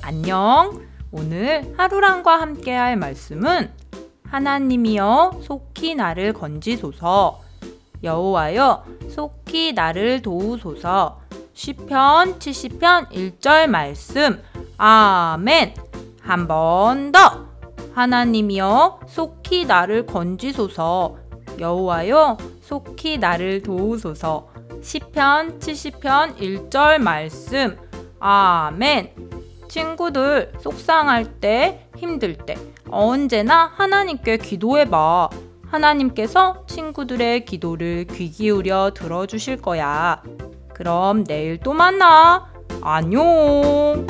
안녕. 오늘 하루랑과 함께 할 말씀은 하나님이여 속히 나를 건지소서. 여호와여 속히 나를 도우소서. 시편 70편 1절 말씀. 아멘. 한 번 더. 하나님이여 속히 나를 건지소서. 여호와여 속히 나를 도우소서. 시편 70편 1절 말씀. 아멘 친구들 속상할 때 힘들 때. 언제나 하나님께 기도해봐. 하나님께서 친구들의 기도를 귀 기울여 들어주실 거야. 그럼 내일 또 만나. 안녕